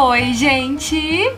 Oi, gente!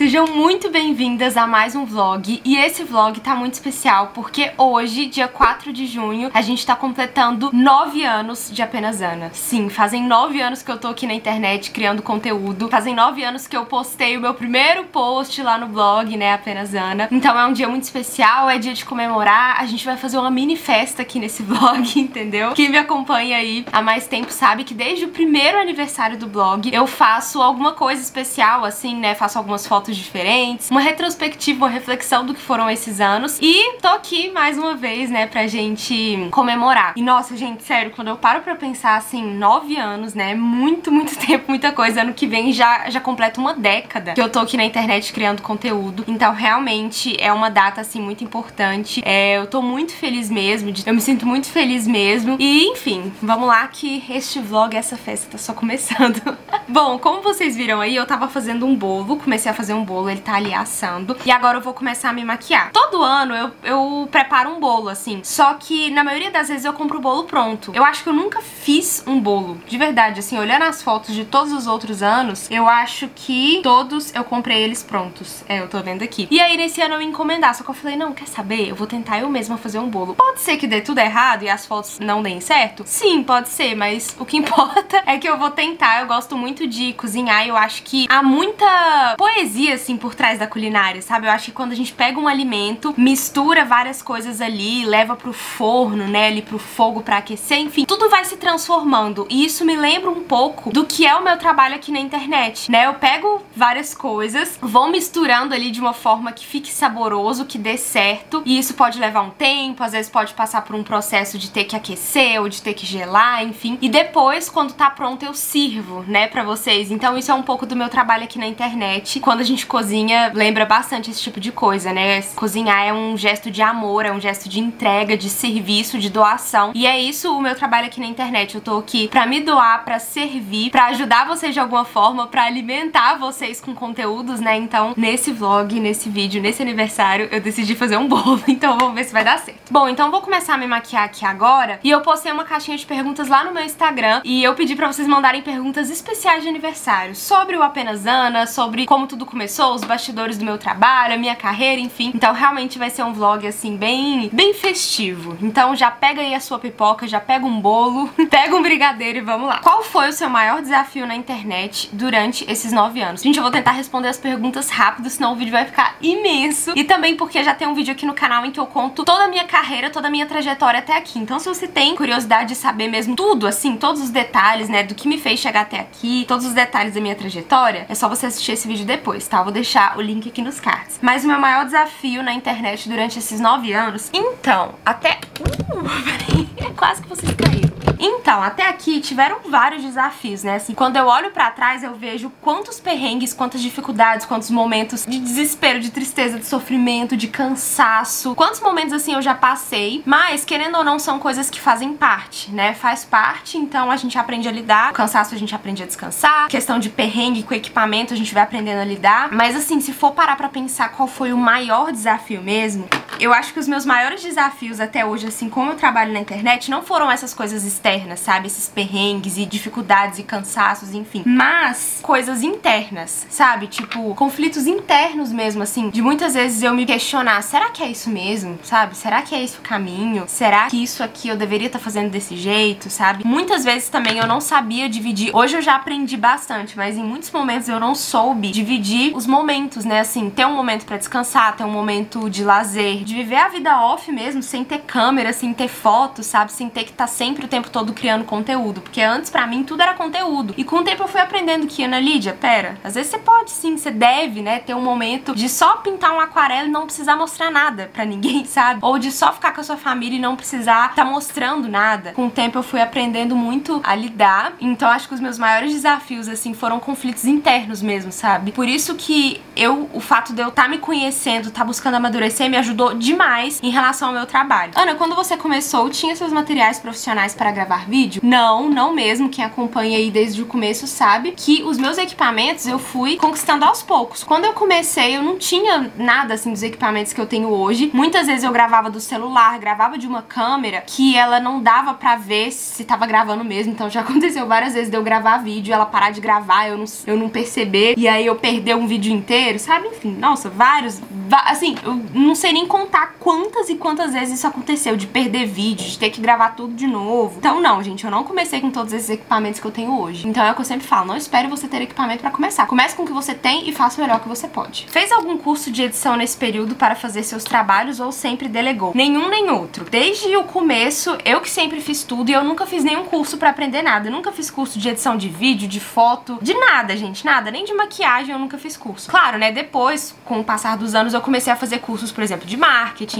Sejam muito bem-vindas a mais um vlog e esse vlog tá muito especial porque hoje, dia 4 de junho, a gente tá completando 9 anos de Apenas Ana. Sim, fazem 9 anos que eu tô aqui na internet criando conteúdo, fazem 9 anos que eu postei o meu primeiro post lá no blog, né, Apenas Ana. Então é um dia muito especial, é dia de comemorar, a gente vai fazer uma mini festa aqui nesse vlog, entendeu? Quem me acompanha aí há mais tempo sabe que desde o primeiro aniversário do blog eu faço alguma coisa especial, assim, né, faço algumas fotos diferentes, uma retrospectiva, uma reflexão do que foram esses anos. E tô aqui mais uma vez, né, pra gente comemorar. E nossa, gente, sério, quando eu paro pra pensar assim, nove anos, né, muito, muito tempo, muita coisa. Ano que vem já, já completa uma década que eu tô aqui na internet criando conteúdo. Então, realmente, é uma data, assim, muito importante. É, eu tô muito feliz mesmo, eu me sinto muito feliz mesmo. E, enfim, vamos lá que este vlog, essa festa tá só começando. Bom, como vocês viram aí, eu tava fazendo um bolo, comecei a fazer um um bolo, ele tá ali assando. E agora eu vou começar a me maquiar. Todo ano eu, eu preparo um bolo, assim. Só que na maioria das vezes eu compro o bolo pronto. Eu acho que eu nunca fiz um bolo. De verdade, assim, olhando as fotos de todos os outros anos, eu acho que todos eu comprei eles prontos. É, eu tô vendo aqui. E aí nesse ano eu me encomendar, só que eu falei, não, quer saber? Eu vou tentar eu mesma fazer um bolo. Pode ser que dê tudo errado e as fotos não deem certo? Sim, pode ser, mas o que importa é que eu vou tentar. Eu gosto muito de cozinhar e eu acho que há muita poesia assim por trás da culinária, sabe? Eu acho que quando a gente pega um alimento, mistura várias coisas ali, leva pro forno, né, ali pro fogo pra aquecer, enfim, tudo vai se transformando. E isso me lembra um pouco do que é o meu trabalho aqui na internet, né? Eu pego várias coisas, vou misturando ali de uma forma que fique saboroso, que dê certo, e isso pode levar um tempo, às vezes pode passar por um processo de ter que aquecer ou de ter que gelar, enfim. E depois, quando tá pronto, eu sirvo, né, pra vocês. Então isso é um pouco do meu trabalho aqui na internet. Quando a gente gente cozinha lembra bastante esse tipo de coisa, né? Cozinhar é um gesto de amor, é um gesto de entrega, de serviço, de doação. E é isso o meu trabalho aqui na internet. Eu tô aqui pra me doar, pra servir, pra ajudar vocês de alguma forma, pra alimentar vocês com conteúdos, né? Então, nesse vlog, nesse vídeo, nesse aniversário, eu decidi fazer um bolo. Então, vamos ver se vai dar certo. Bom, então vou começar a me maquiar aqui agora. E eu postei uma caixinha de perguntas lá no meu Instagram. E eu pedi pra vocês mandarem perguntas especiais de aniversário. Sobre o Apenas Ana, sobre como tudo começou começou, os bastidores do meu trabalho, a minha carreira, enfim. Então realmente vai ser um vlog assim bem, bem festivo. Então já pega aí a sua pipoca, já pega um bolo, pega um brigadeiro e vamos lá. Qual foi o seu maior desafio na internet durante esses nove anos? Gente, eu vou tentar responder as perguntas rápido, senão o vídeo vai ficar imenso. E também porque já tem um vídeo aqui no canal em que eu conto toda a minha carreira, toda a minha trajetória até aqui. Então se você tem curiosidade de saber mesmo tudo, assim, todos os detalhes, né, do que me fez chegar até aqui, todos os detalhes da minha trajetória, é só você assistir esse vídeo depois, tá? Vou deixar o link aqui nos cards. Mas o meu maior desafio na internet durante esses nove anos... Então, até... Uh, peraí. Quase que vocês caíram. Então, até aqui tiveram vários desafios, né? Assim, quando eu olho pra trás, eu vejo quantos perrengues, quantas dificuldades, quantos momentos de desespero, de tristeza, de sofrimento, de cansaço. Quantos momentos, assim, eu já passei. Mas, querendo ou não, são coisas que fazem parte, né? Faz parte, então a gente aprende a lidar. O cansaço a gente aprende a descansar. Questão de perrengue com equipamento, a gente vai aprendendo a lidar. Mas, assim, se for parar pra pensar qual foi o maior desafio mesmo, eu acho que os meus maiores desafios até hoje, assim, como eu trabalho na internet, não foram essas coisas externas sabe? Esses perrengues e dificuldades e cansaços, enfim. Mas coisas internas, sabe? Tipo, conflitos internos mesmo, assim. De muitas vezes eu me questionar, será que é isso mesmo, sabe? Será que é esse o caminho? Será que isso aqui eu deveria estar tá fazendo desse jeito, sabe? Muitas vezes também eu não sabia dividir. Hoje eu já aprendi bastante, mas em muitos momentos eu não soube dividir os momentos, né? Assim, ter um momento para descansar, ter um momento de lazer, de viver a vida off mesmo, sem ter câmera, sem ter foto, sabe? Sem ter que estar tá sempre o tempo todo criando conteúdo, porque antes para mim tudo era conteúdo. E com o tempo eu fui aprendendo que, Ana Lídia, pera, às vezes você pode sim, você deve, né, ter um momento de só pintar um aquarela e não precisar mostrar nada para ninguém, sabe? Ou de só ficar com a sua família e não precisar estar tá mostrando nada. Com o tempo eu fui aprendendo muito a lidar, então acho que os meus maiores desafios, assim, foram conflitos internos mesmo, sabe? Por isso que eu, o fato de eu estar tá me conhecendo, estar tá buscando amadurecer, me ajudou demais em relação ao meu trabalho. Ana, quando você começou, tinha seus materiais profissionais para gravar vídeo? Não, não mesmo. Quem acompanha aí desde o começo sabe que os meus equipamentos eu fui conquistando aos poucos. Quando eu comecei, eu não tinha nada assim dos equipamentos que eu tenho hoje. Muitas vezes eu gravava do celular, gravava de uma câmera que ela não dava para ver se tava gravando mesmo. Então já aconteceu várias vezes de eu gravar vídeo, ela parar de gravar, eu não, eu não perceber e aí eu perder um vídeo inteiro, sabe? Enfim, nossa, vários, assim, eu não sei nem contar quantas e quantas vezes isso aconteceu de perder vídeo, de ter que gravar tudo de novo. Então não, gente, eu não comecei com todos esses equipamentos que eu tenho hoje. Então é o que eu sempre falo, não espere você ter equipamento para começar. Comece com o que você tem e faça o melhor que você pode. Fez algum curso de edição nesse período para fazer seus trabalhos ou sempre delegou? Nenhum nem outro. Desde o começo, eu que sempre fiz tudo e eu nunca fiz nenhum curso para aprender nada. Eu nunca fiz curso de edição de vídeo, de foto, de nada, gente, nada. Nem de maquiagem eu nunca fiz curso. Claro, né, depois, com o passar dos anos, eu comecei a fazer cursos, por exemplo, de marketing,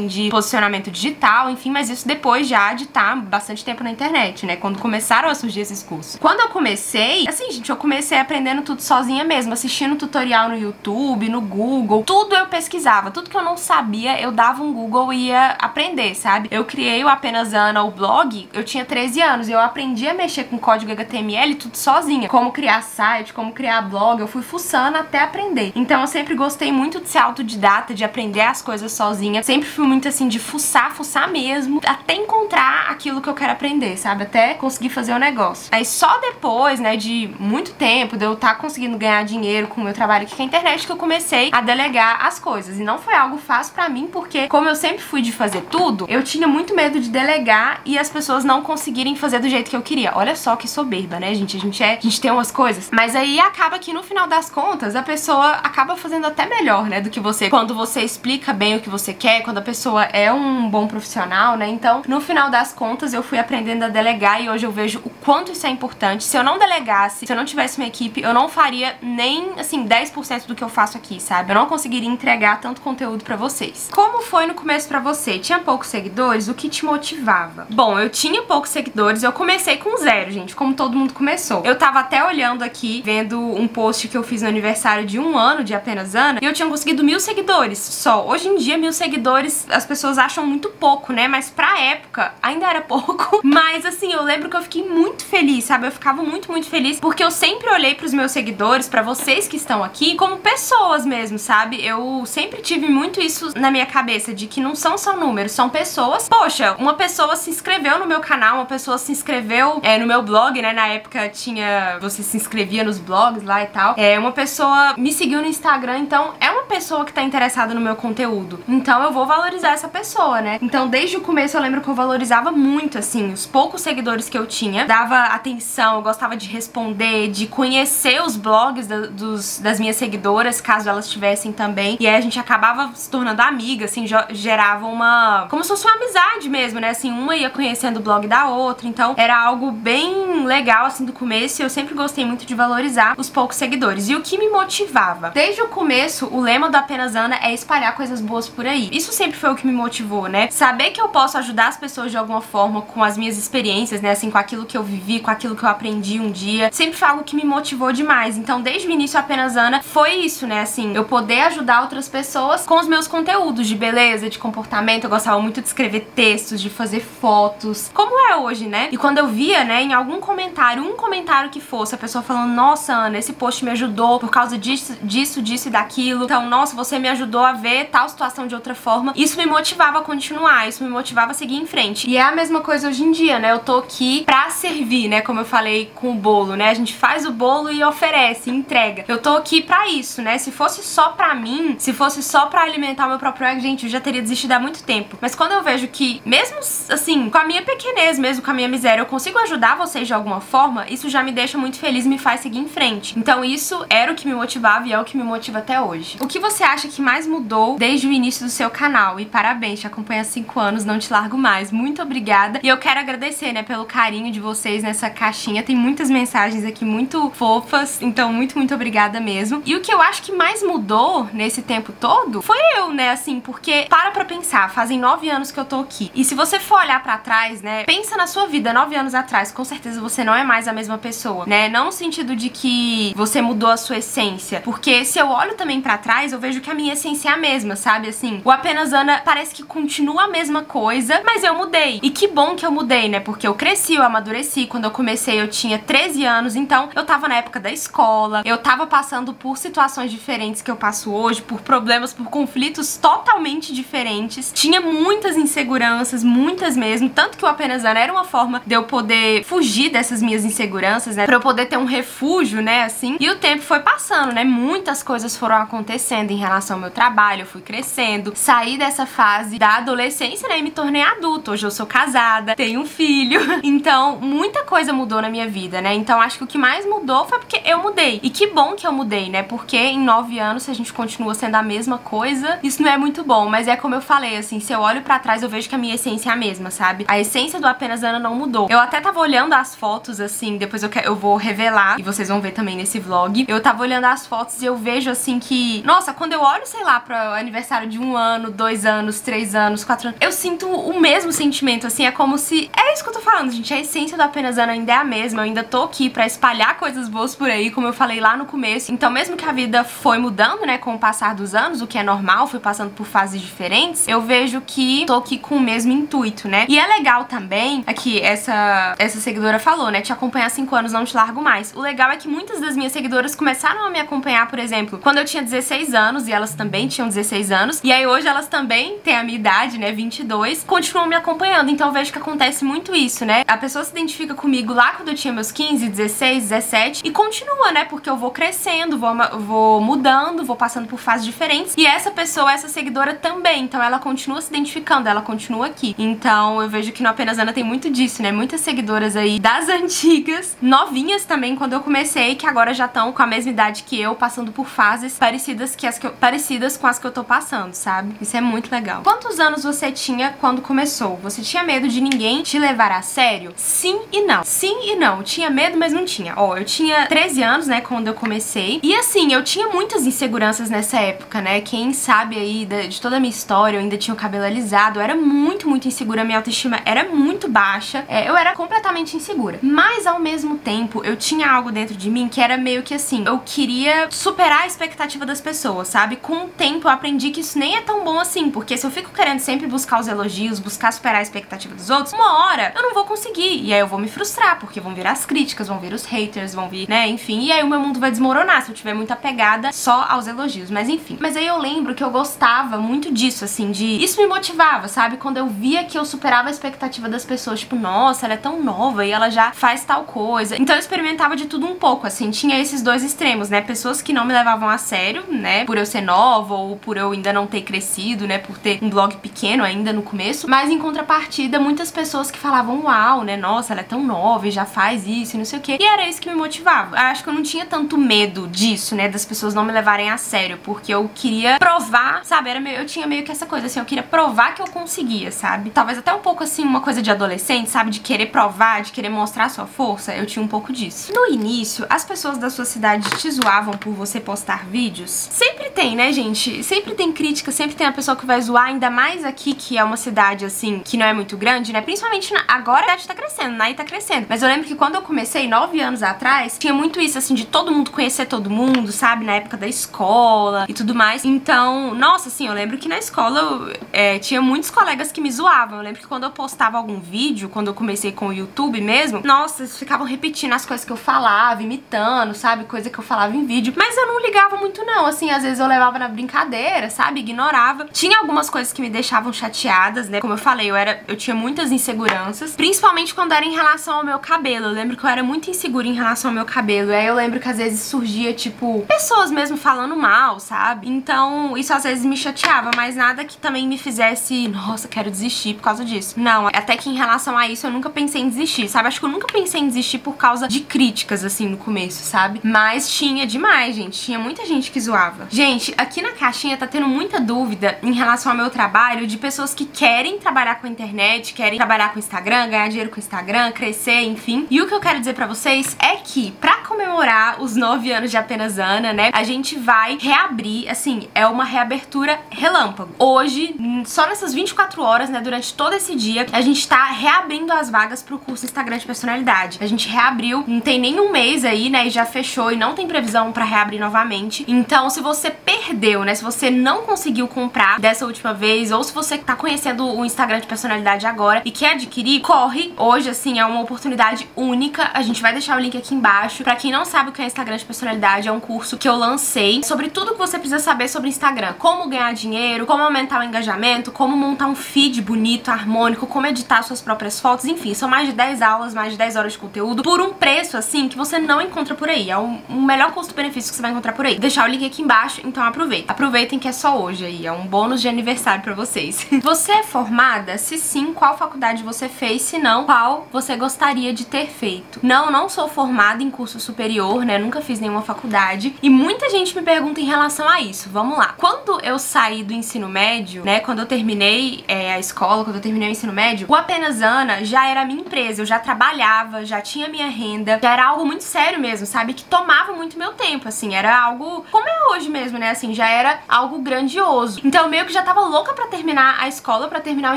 de posicionamento digital, enfim, mas isso depois já de estar bastante tempo na internet, né, quando começaram a surgir esses cursos. Quando eu comecei, assim, gente, eu comecei aprendendo tudo sozinha mesmo, assistindo tutorial no YouTube, no Google, tudo eu pesquisava, tudo que eu não sabia, eu dava um Google e ia aprender, sabe? Eu criei o Apenas Ana, o blog, eu tinha 13 anos e eu aprendi a mexer com código HTML tudo sozinha. Como criar site, como criar blog, eu fui fuçando até aprender. Então eu sempre gostei muito de ser autodidata, de aprender as coisas sozinha. Sempre fui muito assim de fuçar, fuçar mesmo, até encontrar aquilo que eu quero aprender, sabe? Até conseguir fazer o negócio. Aí só depois, né, de muito tempo, de eu estar tá conseguindo ganhar dinheiro com o meu trabalho aqui na internet, que eu comecei a delegar as coisas. E não foi algo fácil pra mim, porque como eu sempre fui de fazer tudo, eu tinha muito medo de delegar e as pessoas não conseguirem fazer do jeito que eu queria. Olha só que soberba, né, gente? A gente é, a gente tem umas coisas. Mas aí acaba que no final das contas, a pessoa acaba fazendo até melhor, né, do que você. Quando você explica bem o que você quer, quando a pessoa é um bom profissional, né? Então, no final das contas, eu fui aprendendo a delegar e hoje eu vejo o quanto isso é importante. Se eu não delegasse, se eu não tivesse uma equipe, eu não faria nem, assim, 10% do que eu faço aqui, sabe? Eu não conseguiria entregar tanto conteúdo pra vocês. Como foi no começo pra você? Tinha poucos seguidores? O que te motivava? Bom, eu tinha poucos seguidores, eu comecei com zero, gente, como todo mundo começou. Eu tava até olhando aqui, vendo um post que eu fiz no aniversário de um ano de apenas Ana, e eu tinha conseguido mil seguidores só. Hoje em dia, mil seguidores, as pessoas acham muito pouco, né? Mas pra época, ainda era pouco. Mas assim, eu lembro que eu fiquei muito feliz, sabe? Eu ficava muito, muito feliz, porque eu sempre olhei pros meus seguidores, pra vocês que estão aqui, como pessoas mesmo, sabe? Eu sempre tive muito isso na minha cabeça, de que não são só números, são pessoas. Poxa, uma pessoa se inscreveu no meu canal, uma pessoa se inscreveu é, no meu blog, né? Na época tinha... você se inscrevia nos blogs lá e tal. É, uma pessoa me seguiu no Instagram, então é uma pessoa que tá interessada no meu conteúdo. Então eu vou valorizar essa pessoa, né? Então desde o começo eu lembro que eu valorizava muito, assim, os poucos seguidores que eu tinha. Dava atenção, eu gostava de responder, de conhecer os blogs da, dos, das minhas seguidoras, caso elas tivessem também. E aí a gente acabava se tornando amiga, assim, gerava uma... como se fosse uma amizade mesmo, né? Assim, uma ia conhecendo o blog da outra, então era algo bem legal, assim, do começo e eu sempre gostei muito de valorizar os poucos seguidores. E o que me motivava? Desde o começo, o lema do Apenas Ana é espalhar coisas boas por aí. Isso sempre foi o que me motivou, né? Saber que eu posso ajudar as pessoas de alguma forma com as minhas experiências, né? Assim, com aquilo que eu vivi, com aquilo que eu aprendi um dia, sempre foi algo que me motivou demais. Então, desde o início, Apenas Ana foi isso, né? Assim, eu poder ajudar outras pessoas com os meus conteúdos de beleza, de comportamento. Eu gostava muito de escrever textos, de fazer fotos, como é hoje, né? E quando eu via, né, em algum comentário, um comentário que fosse, a pessoa falando, nossa, Ana, esse post me ajudou por causa disso, disso, disso e daquilo. Então, nossa, você me ajudou a ver tal situação de outra forma. Isso me motivava a continuar, isso me motivava a seguir em frente. E é a mesma coisa hoje em dia, né? Eu tô aqui pra servir, né? Como eu falei com o bolo, né? A gente faz o bolo e oferece, entrega. Eu tô aqui pra isso, né? Se fosse só pra mim, se fosse só pra alimentar o meu próprio ego, gente, eu já teria desistido há muito tempo. Mas quando eu vejo que, mesmo assim, com a minha pequenez, mesmo com a minha miséria, eu consigo ajudar vocês de alguma forma, isso já me deixa muito feliz e me faz seguir em frente. Então isso era o que me motivava e é o que me motiva até hoje. O que você acha que mais mudou desde o início do seu canal? E parabéns, te acompanho há 5 anos, não te largo mais. Muito obrigada. E eu quero agradecer, né, pelo carinho de vocês nessa caixinha. Tem muitas mensagens aqui muito fofas, então muito, muito obrigada mesmo. E o que eu acho que mais mudou nesse tempo todo foi eu, né, assim, porque para pra pensar, fazem 9 anos que eu tô aqui. E se você for olhar pra trás, né, pensa na sua vida 9 anos atrás, com certeza você não é mais a mesma pessoa, né? Não no sentido de que você mudou a sua essência, porque se eu olho também pra trás, eu vejo que a minha essência é a mesma, sabe? Assim, o apenas Ana parece que continua a mesma coisa, mas eu mudei. E que bom que eu mudei, né? Porque eu cresci, eu amadureci. Quando eu comecei, eu tinha 13 anos, então eu tava na época da escola, eu tava passando por situações diferentes que eu passo hoje, por problemas, por conflitos totalmente diferentes. Tinha muitas inseguranças, muitas mesmo. Tanto que o Apenas Ana era uma forma de eu poder fugir dessas minhas inseguranças, né? Pra eu poder ter um refúgio, né? Assim. E o tempo foi passando, né? Muitas coisas foram acontecendo em relação ao meu trabalho, eu fui crescendo, saí dessa fase da adolescência, né? E me tornei adulta. Hoje eu sou casada, tenho um filho. Então, muita coisa mudou na minha vida, né? Então, acho que o que mais mudou foi porque eu mudei. E que bom que eu mudei, né? Porque em nove anos, se a gente continua sendo a mesma coisa, isso não é muito bom. Mas é como eu falei, assim, se eu olho pra trás, eu vejo que a minha essência é a mesma, sabe? A essência do Apenas Ana não mudou. Eu até tava olhando as fotos, assim, depois eu, eu vou revelar, e vocês vão ver também nesse vlog. Eu tava olhando as fotos e eu vejo, assim, que... Nossa, quando eu olho, sei lá, pro aniversário de um ano, dois anos, três anos, quatro anos, eu sinto o mesmo sentimento, assim, é como se... É isso que eu tô falando, gente, a essência do Apenas Ana ainda é a mesma, eu ainda tô aqui pra espalhar coisas boas por aí, como eu falei lá no começo. Então, mesmo que a vida foi mudando, né, com o passar dos anos, o que é normal, fui passando por fases diferentes, eu vejo que tô aqui com o mesmo intuito, né? E é legal também, aqui, essa, essa seguidora falou, né, te acompanhar há 5 anos não te largo mais. O legal é que muitas das minhas seguidoras começaram a me acompanhar, por exemplo, quando eu tinha 16 anos e elas também tinham 16 anos, e aí hoje elas também têm a minha idade, né, 22, continuam me acompanhando, então eu vejo que acontece muito isso, né? A pessoa se identifica comigo lá quando eu tinha meus 15, 16, 17 e continua, né, porque eu vou crescendo, vou, vou mudando, vou passando por fases diferentes, e essa pessoa, essa seguidora também, então ela continua se identificando, ela continua aqui. Então eu vejo que no Apenas Ana tem muito disso, né? Muitas seguidoras aí das antigas, novinhas também quando eu comecei, que agora já estão com a mesma idade que eu, passando por fases parecidas, que as que eu, parecidas com as que eu tô passando, sabe? Isso é muito legal. Quantos anos você tinha quando começou? Você tinha medo de ninguém te levar a sério? Sim e não. Sim e não. Tinha medo, mas não tinha. Ó, eu tinha 13 anos, né, quando eu comecei. E assim, eu tinha muitas inseguranças nessa época, né? Quem sabe aí de toda a minha história, eu ainda tinha o cabelo alisado, eu era muito, muito insegura, minha autoestima era muito baixa. É, eu era completamente insegura. Mas ao mesmo tempo, eu tinha algo dentro de mim que era meio que assim, eu queria superar a expectativa das pessoas, sabe? Com o tempo eu aprendi que isso nem é tão bom assim, porque se eu fico querendo sempre buscar os elogios, buscar superar a expectativa dos outros, uma hora eu não vou conseguir. E aí eu vou me frustrar, porque vão vir as críticas, vão vir os haters, vão vir, né, enfim. E aí o meu mundo vai desmoronar se eu tiver muito apegada só aos elogios, mas enfim. Mas aí eu lembro que eu gostava muito disso, assim, de... Isso me motivava, sabe? Quando eu via que eu superava a expectativa das pessoas, tipo, nossa, ela é tão nova e ela já faz tal coisa. Então eu experimentava de tudo um pouco, assim, tinha esses dois extremos, né? Pessoas que não me levavam a sério, né? Por eu ser nova ou por eu ainda não ter crescido, né? Por ter um blog pequeno ainda no começo. Mas em contrapartida, muitas pessoas que falavam, uau, né? Nossa, ela é tão nova e já faz isso e não sei o quê. E era isso que me motivava. Eu acho que eu não tinha tanto medo disso, né? Das pessoas não me levarem a sério, porque eu queria provar, sabe? Era meio, eu tinha meio que essa coisa, assim, eu queria provar que eu conseguia, sabe? Talvez até um pouco, assim, uma coisa de adolescente, sabe? De querer provar, de querer mostrar sua força. Eu tinha um pouco disso. No início, as pessoas da sua cidade te zoavam por você postar vídeos? Sempre tem, né, gente? Sempre tem crítica, sempre tem a pessoa que vai zoar, ainda mais aqui, que é uma cidade, assim, que não é muito grande, né? Principalmente na... agora a cidade tá crescendo, Nai tá crescendo. Mas eu lembro que quando eu comecei, nove anos atrás, tinha muito isso, assim, de todo mundo conhecer todo mundo, sabe? Na época da escola e tudo mais. Então, nossa, assim, eu lembro que na escola é, tinha muitos colegas que me zoavam. Eu lembro que quando eu postava algum vídeo, quando eu comecei com o YouTube mesmo, nossa, eles ficavam repetindo as coisas que eu falava, imitando, sabe? Coisa que eu falava em vídeo. Mas eu não ligava muito não, assim, às vezes eu levava na brincadeira, sabe? Ignorava. Tinha algumas coisas que me deixavam chateadas, né? Como eu falei, eu, era, eu tinha muitas inseguranças, principalmente quando era em relação ao meu cabelo. Eu lembro que eu era muito insegura em relação ao meu cabelo. E aí eu lembro que às vezes surgia, tipo, pessoas mesmo falando mal, sabe? Então, isso às vezes me chateava, mas nada que também me fizesse, nossa, quero desistir por causa disso. Não, até que em relação a isso eu nunca pensei em desistir, sabe? Acho que eu nunca pensei em desistir por causa de críticas, assim, no começo, sabe? Mas tinha demais, gente. Tinha muita gente que zoava. Gente, aqui na caixinha tá tendo muita dúvida em relação ao meu trabalho de pessoas que querem trabalhar com a internet, querem trabalhar com o Instagram, ganhar dinheiro com o Instagram, crescer, enfim. E o que eu quero dizer pra vocês é que, pra comemorar os nove anos de apenas Ana, né, a gente vai reabrir, assim, é uma reabertura relâmpago. Hoje, só nessas 24 horas, né, durante todo esse dia, a gente tá reabrindo as vagas pro curso Instagram de personalidade. A gente reabriu, não tem nenhum mês aí, né, e já fechou e não tem previsão pra reabrir novamente. Então, se você perdeu, né, se você não conseguiu comprar dessa última vez, ou se você tá conhecendo o Instagram de personalidade agora e quer adquirir, corre. Hoje, assim, é uma oportunidade única. A gente vai deixar o link aqui embaixo. Pra quem não sabe o que é Instagram de personalidade, é um curso que eu lancei sobre tudo que você precisa saber sobre Instagram. Como ganhar dinheiro, como aumentar o engajamento, como montar um feed bonito, harmônico, como editar suas próprias fotos, enfim, são mais de 10 aulas, mais de 10 horas de conteúdo por um preço, assim, que você não encontra por aí. É o melhor custo-benefício que você vai encontrar por aí. Vou deixar o link aqui embaixo, então aproveita. Aproveitem que é só hoje aí, é um bônus de aniversário pra vocês. você é formada? Se sim, qual faculdade você fez? Se não, qual você gostaria de ter feito? Não, não sou formada em curso superior, né? Nunca fiz nenhuma faculdade. E muita gente me pergunta em relação a isso. Vamos lá. Quando eu saí do ensino médio, né? Quando eu terminei é, a escola, quando eu terminei o ensino médio, o Apenas Ana já era minha empresa. Eu já trabalhava, já tinha minha renda. Já era algo muito sério mesmo, sabe? Que tomava muito meu tempo, assim. Era algo como é hoje mesmo, né? Assim, já era algo grandioso. Então meio que já tava louca pra terminar a escola, pra terminar o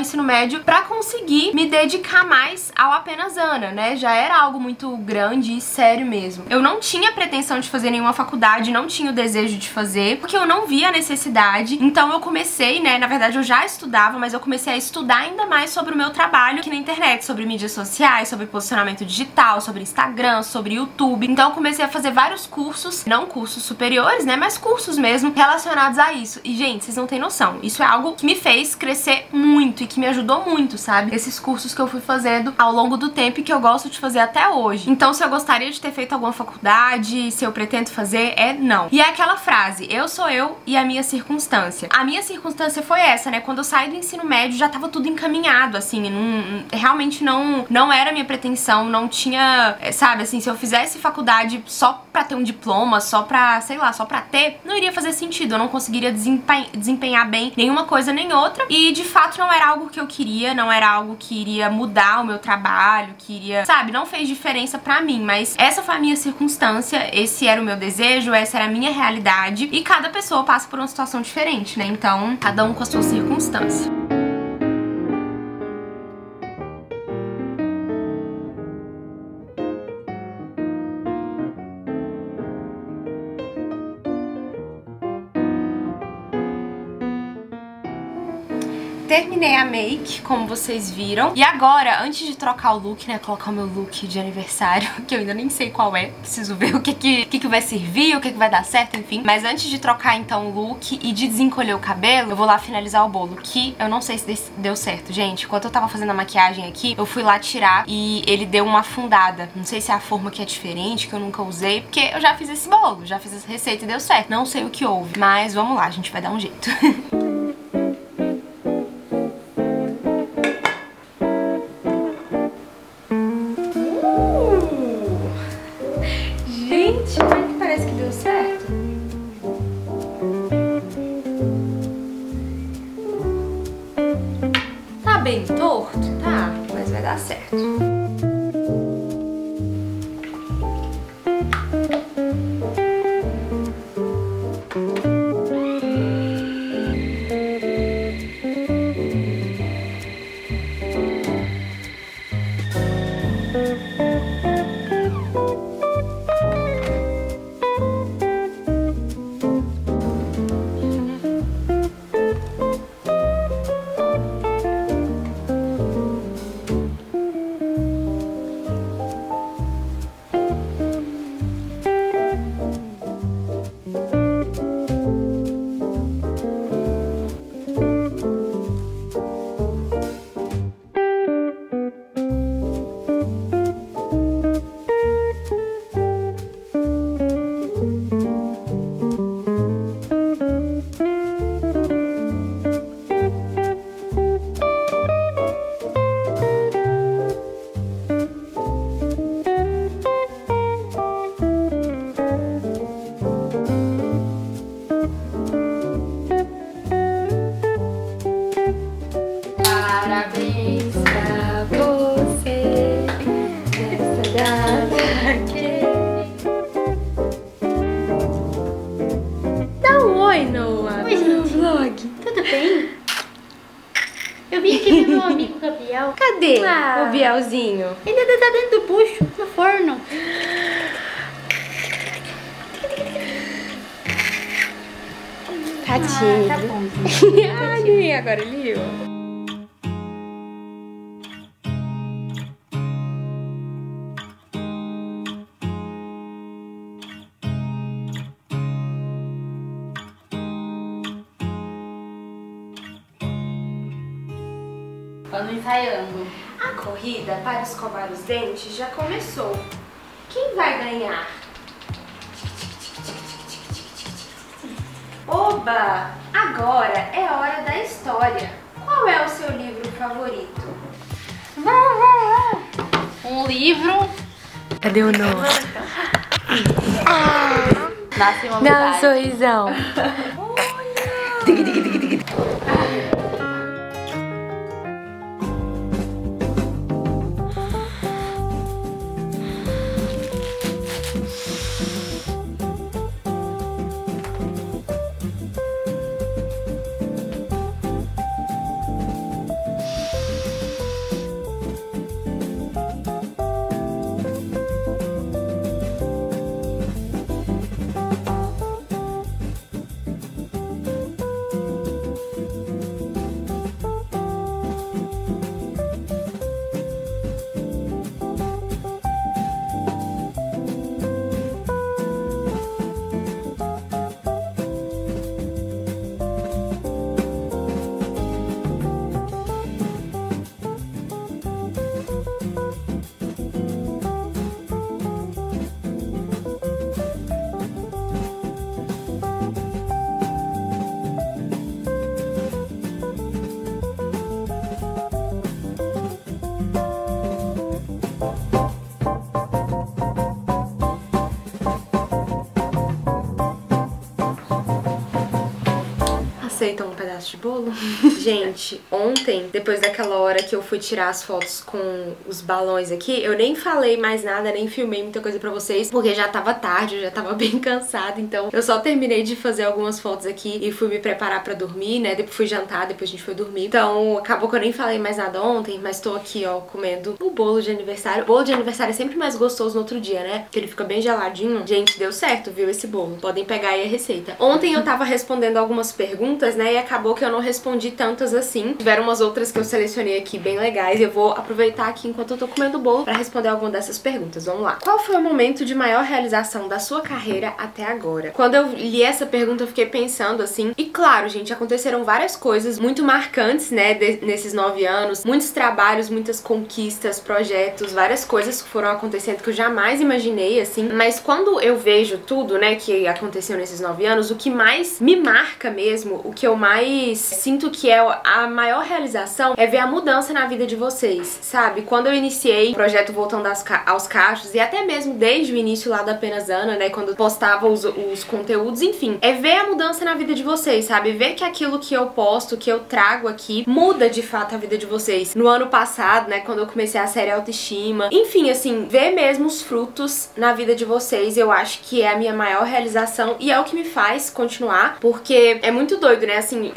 ensino médio, pra conseguir me dedicar mais ao Apenas Ana, né? Já era algo muito grande e sério mesmo. Eu não tinha pretensão de fazer nenhuma faculdade, não tinha o desejo de fazer, porque eu não via a necessidade. Então eu comecei, né? Na verdade eu já estudava, mas eu comecei a estudar ainda mais sobre o meu trabalho aqui na internet, sobre mídias sociais, sobre posicionamento digital, sobre Instagram, sobre YouTube. Então eu comecei a fazer vários cursos, não cursos superiores, né? Mas cursos mesmo relacionados a isso. E, gente, vocês não têm noção. Isso é algo que me fez crescer muito e que me ajudou muito, sabe? Esses cursos que eu fui fazendo ao longo do tempo e que eu gosto de fazer até hoje. Então, se eu gostaria de ter feito alguma faculdade, se eu pretendo fazer, é não. E é aquela frase, eu sou eu e a minha circunstância. A minha circunstância foi essa, né? Quando eu saí do ensino médio, já tava tudo encaminhado, assim, não, realmente não, não era minha pretensão, não tinha, eh, sabe, assim, se eu fizesse faculdade só pra ter um diploma, só pra, sei lá, só pra ter, não iria fazer sentido, eu não conseguiria desempenhar bem nenhuma coisa nem outra, e de fato não era algo que eu queria, não era algo que iria mudar o meu trabalho, que iria, sabe, não fez diferença pra mim, mas essa foi a minha circunstância, esse era o meu desejo, essa era a minha realidade, e cada pessoa passa por uma situação diferente, né? Então, cada um com a sua circunstância. Terminei a make, como vocês viram. E agora, antes de trocar o look, né, colocar o meu look de aniversário, que eu ainda nem sei qual é, preciso ver o que que, que, que vai servir, o que que vai dar certo, enfim. Mas antes de trocar, então, o look e de desencolher o cabelo, eu vou lá finalizar o bolo, que eu não sei se deu certo, gente. Enquanto eu tava fazendo a maquiagem aqui, eu fui lá tirar e ele deu uma afundada. Não sei se é a forma que é diferente, que eu nunca usei, porque eu já fiz esse bolo, já fiz essa receita e deu certo. Não sei o que houve, mas vamos lá, a gente vai dar um jeito. Agora ele riu. Vamos ensaiando. A corrida para escovar os dentes já começou. Quem vai ganhar? Oba! Agora é hora da história. Qual é o seu livro favorito? Um livro. Cadê o nome? Nasce uma Dá um sorrisão. Aceitam pedaço de bolo? Gente, ontem, depois daquela hora que eu fui tirar as fotos com os balões aqui, eu nem falei mais nada, nem filmei muita coisa pra vocês, porque já tava tarde, eu já tava bem cansada, então eu só terminei de fazer algumas fotos aqui e fui me preparar pra dormir, né? Depois fui jantar, depois a gente foi dormir. Então, acabou que eu nem falei mais nada ontem, mas tô aqui, ó, comendo o bolo de aniversário. O bolo de aniversário é sempre mais gostoso no outro dia, né? Porque ele fica bem geladinho. Gente, deu certo, viu, esse bolo. Podem pegar aí a receita. Ontem eu tava respondendo algumas perguntas, né? E acabou que eu não respondi tantas assim. Tiveram umas outras que eu selecionei aqui bem legais. Eu vou aproveitar aqui enquanto eu tô comendo o bolo pra responder alguma dessas perguntas. Vamos lá. Qual foi o momento de maior realização da sua carreira até agora? Quando eu li essa pergunta, eu fiquei pensando assim. E claro, gente, aconteceram várias coisas muito marcantes, né, nesses nove anos. Muitos trabalhos, muitas conquistas, projetos, várias coisas que foram acontecendo que eu jamais imaginei, assim. Mas quando eu vejo tudo, né, que aconteceu nesses nove anos, o que mais me marca mesmo, o que eu mais sinto que é a maior realização é ver a mudança na vida de vocês, sabe? Quando eu iniciei o projeto Voltando aos Cachos, e até mesmo desde o início lá da Apenas Ana, né, quando postava os, os conteúdos, enfim, é ver a mudança na vida de vocês, sabe? Ver que aquilo que eu posto, que eu trago aqui, muda de fato a vida de vocês. No ano passado, né, quando eu comecei a série Autoestima, enfim, assim, ver mesmo os frutos na vida de vocês, eu acho que é a minha maior realização e é o que me faz continuar, porque é muito doido, né, assim,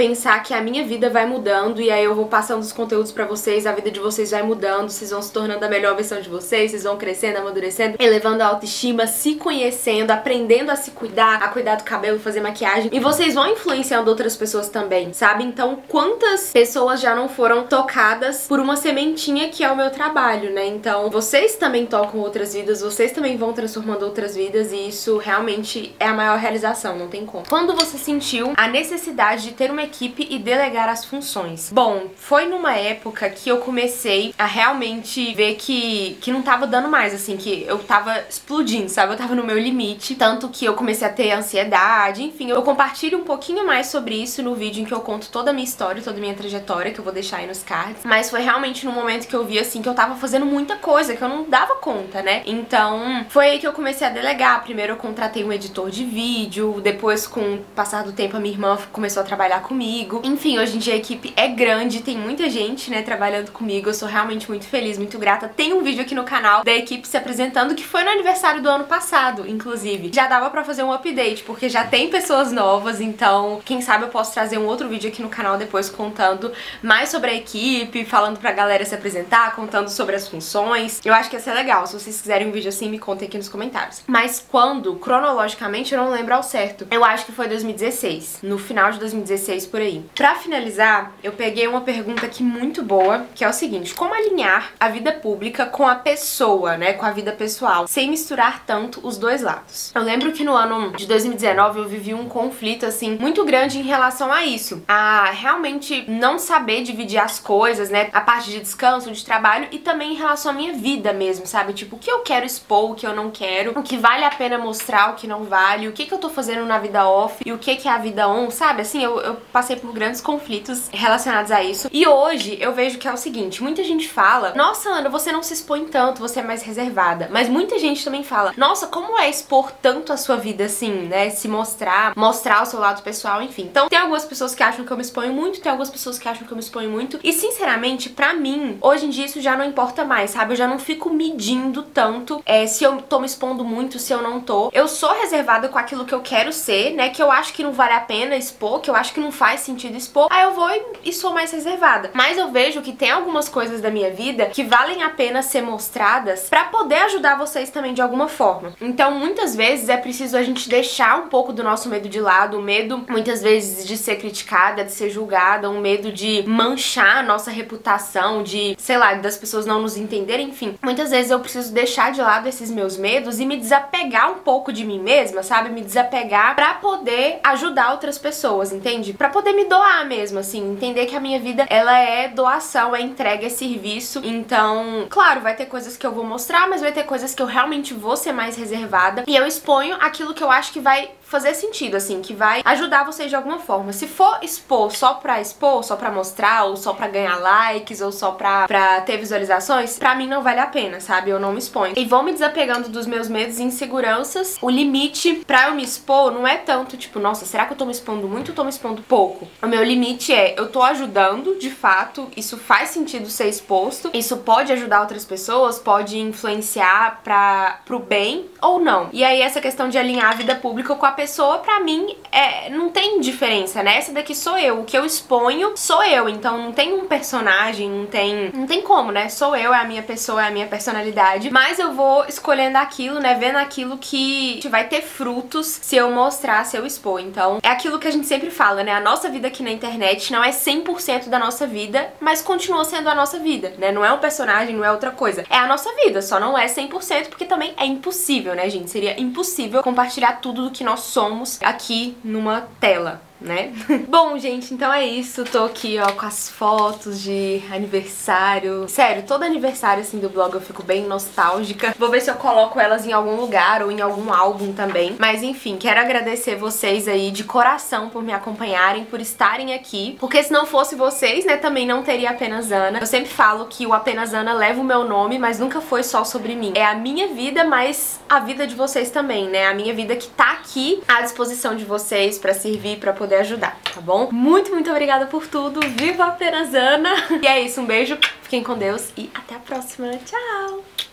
que a minha vida vai mudando e aí eu vou passando os conteúdos pra vocês, a vida de vocês vai mudando, vocês vão se tornando a melhor versão de vocês, vocês vão crescendo, amadurecendo, elevando a autoestima, se conhecendo, aprendendo a se cuidar, a cuidar do cabelo, fazer maquiagem, e vocês vão influenciando outras pessoas também, sabe? Então, quantas pessoas já não foram tocadas por uma sementinha que é o meu trabalho, né? Então, vocês também tocam outras vidas, vocês também vão transformando outras vidas e isso realmente é a maior realização, não tem como. Quando você sentiu a necessidade de ter uma equipe e delegar as funções? Bom, foi numa época que eu comecei a realmente ver que, que não tava dando mais, assim, que eu tava explodindo, sabe? Eu tava no meu limite, tanto que eu comecei a ter ansiedade, enfim, eu compartilho um pouquinho mais sobre isso no vídeo em que eu conto toda a minha história, toda a minha trajetória, que eu vou deixar aí nos cards. Mas foi realmente no momento que eu vi, assim, que eu tava fazendo muita coisa, que eu não dava conta, né? Então, foi aí que eu comecei a delegar. Primeiro eu contratei um editor de vídeo, depois, com o passar do tempo, a minha irmã começou a trabalhar comigo. Comigo. Enfim, hoje em dia a equipe é grande, tem muita gente, né, trabalhando comigo. Eu sou realmente muito feliz, muito grata. Tem um vídeo aqui no canal da equipe se apresentando que foi no aniversário do ano passado, inclusive. Já dava pra fazer um update, porque já tem pessoas novas, então quem sabe eu posso trazer um outro vídeo aqui no canal depois contando mais sobre a equipe, falando pra galera se apresentar, contando sobre as funções. Eu acho que ia ser legal. Se vocês quiserem um vídeo assim, me contem aqui nos comentários. Mas quando, cronologicamente, eu não lembro ao certo. Eu acho que foi 2016, no final de 2016 por aí. Pra finalizar, eu peguei uma pergunta aqui muito boa, que é o seguinte: como alinhar a vida pública com a pessoa, né, com a vida pessoal, sem misturar tanto os dois lados? Eu lembro que no ano de 2019 eu vivi um conflito assim muito grande em relação a isso, a realmente não saber dividir as coisas, né, a parte de descanso, de trabalho e também em relação à minha vida mesmo, sabe? Tipo, o que eu quero expor, o que eu não quero, o que vale a pena mostrar, o que não vale, o que, que eu tô fazendo na vida off e o que, que é a vida on, sabe? Assim, eu, eu passei por grandes conflitos relacionados a isso. E hoje eu vejo que é o seguinte: muita gente fala, nossa, Ana, você não se expõe tanto, você é mais reservada. Mas muita gente também fala, nossa, como é expor tanto a sua vida assim, né? Se mostrar, mostrar o seu lado pessoal, enfim. Então, tem algumas pessoas que acham que eu me exponho muito, tem algumas pessoas que acham que eu me exponho muito. E sinceramente, pra mim, hoje em dia isso já não importa mais, sabe? Eu já não fico medindo tanto é, se eu tô me expondo muito, se eu não tô. Eu sou reservada com aquilo que eu quero ser, né? Que eu acho que não vale a pena expor, que eu acho que não faz sentido expor. Aí eu vou e, sou mais reservada. Mas eu vejo que tem algumas coisas da minha vida que valem a pena ser mostradas pra poder ajudar vocês também de alguma forma. Então, muitas vezes é preciso a gente deixar um pouco do nosso medo de lado, o medo muitas vezes de ser criticada, de ser julgada, um medo de manchar a nossa reputação, de, sei lá, das pessoas não nos entenderem, enfim. Muitas vezes eu preciso deixar de lado esses meus medos e me desapegar um pouco de mim mesma, sabe? Me desapegar pra poder ajudar outras pessoas, entende? Pra poder me doar mesmo, assim, entender que a minha vida ela é doação, é entrega, é serviço. Então, claro, vai ter coisas que eu vou mostrar, mas vai ter coisas que eu realmente vou ser mais reservada e eu exponho aquilo que eu acho que vai fazer sentido, assim, que vai ajudar vocês de alguma forma. Se for expor só pra expor, só pra mostrar, ou só pra ganhar likes, ou só pra, pra ter visualizações, pra mim não vale a pena, sabe? Eu não me exponho. E vou me desapegando dos meus medos e inseguranças. O limite pra eu me expor não é tanto, tipo, nossa, será que eu tô me expondo muito ou tô me expondo pouco? O meu limite é, eu tô ajudando, de fato, isso faz sentido ser exposto, isso pode ajudar outras pessoas, pode influenciar pra, pro bem ou não. E aí essa questão de alinhar a vida pública com a pessoa, pra mim, é, não tem diferença, né? Essa daqui sou eu. O que eu exponho sou eu. Então não tem um personagem, não tem. Não tem como, né? Sou eu, é a minha pessoa, é a minha personalidade. Mas eu vou escolhendo aquilo, né? Vendo aquilo que vai ter frutos se eu mostrar, se eu expor. Então, é aquilo que a gente sempre fala, né? A nossa vida aqui na internet não é 100% da nossa vida, mas continua sendo a nossa vida, né? Não é um personagem, não é outra coisa. É a nossa vida, só não é 100% porque também é impossível, né, gente? Seria impossível compartilhar tudo do que nós somos aqui numa tela né? Bom, gente, então é isso. Tô aqui, ó, com as fotos de aniversário. Sério, todo aniversário, assim, do blog eu fico bem nostálgica. Vou ver se eu coloco elas em algum lugar ou em algum álbum também. Mas, enfim, quero agradecer vocês aí de coração por me acompanharem, por estarem aqui. Porque se não fosse vocês, né, também não teria Apenas Ana. Eu sempre falo que o Apenas Ana leva o meu nome, mas nunca foi só sobre mim. É a minha vida, mas a vida de vocês também, né? A minha vida que tá aqui à disposição de vocês pra servir, pra poder poder ajudar, tá bom? Muito, muito obrigada por tudo. Viva apenas Ana! E é isso, um beijo, fiquem com Deus e até a próxima. Tchau!